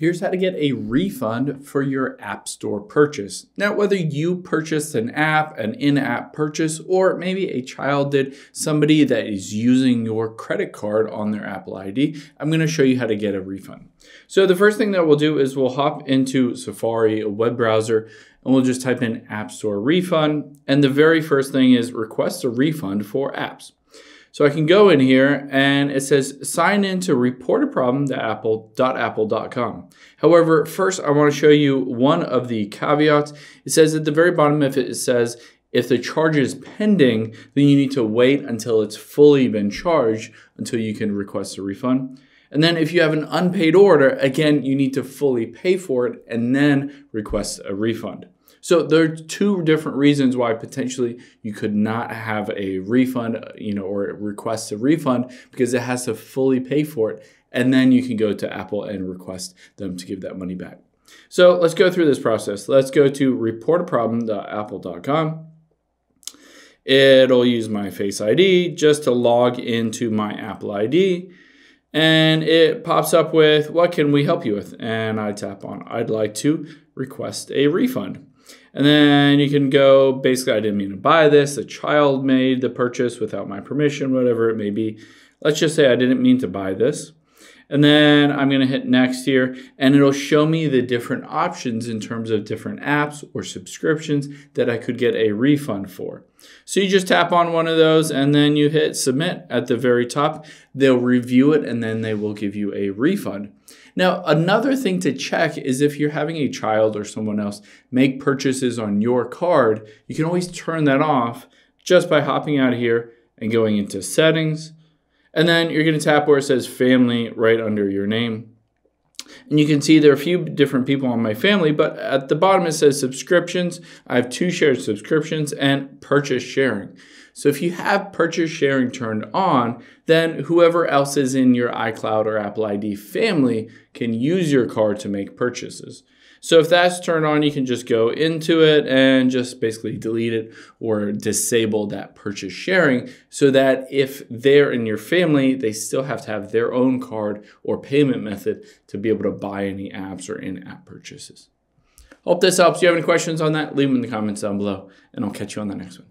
Here's how to get a refund for your App Store purchase. Now, whether you purchased an app, an in app purchase, or maybe a child did, somebody that is using your credit card on their Apple ID, I'm going to show you how to get a refund. So, the first thing that we'll do is we'll hop into Safari, a web browser, and we'll just type in App Store refund. And the very first thing is request a refund for apps. So I can go in here and it says sign in to report a problem to apple.apple.com. However, first I want to show you one of the caveats. It says at the very bottom if it says if the charge is pending, then you need to wait until it's fully been charged until you can request a refund. And then if you have an unpaid order, again, you need to fully pay for it and then request a refund. So there are two different reasons why potentially you could not have a refund, uh, you know, or request a refund because it has to fully pay for it. And then you can go to Apple and request them to give that money back. So let's go through this process. Let's go to reportaproblem.apple.com. It'll use my Face ID just to log into my Apple ID. And it pops up with, what can we help you with? And I tap on, I'd like to request a refund. And then you can go, basically, I didn't mean to buy this. A child made the purchase without my permission, whatever it may be. Let's just say I didn't mean to buy this. And then I'm to hit next here and it'll show me the different options in terms of different apps or subscriptions that I could get a refund for. So you just tap on one of those and then you hit submit at the very top. They'll review it and then they will give you a refund. Now, another thing to check is if you're having a child or someone else make purchases on your card, you can always turn that off just by hopping out here and going into settings and then you're going to tap where it says family right under your name. And you can see there are a few different people on my family, but at the bottom it says subscriptions. I have two shared subscriptions and purchase sharing. So if you have purchase sharing turned on, then whoever else is in your iCloud or Apple ID family can use your card to make purchases. So if that's turned on, you can just go into it and just basically delete it or disable that purchase sharing so that if they're in your family, they still have to have their own card or payment method to be able to buy any apps or in-app purchases. Hope this helps. If you have any questions on that, leave them in the comments down below and I'll catch you on the next one.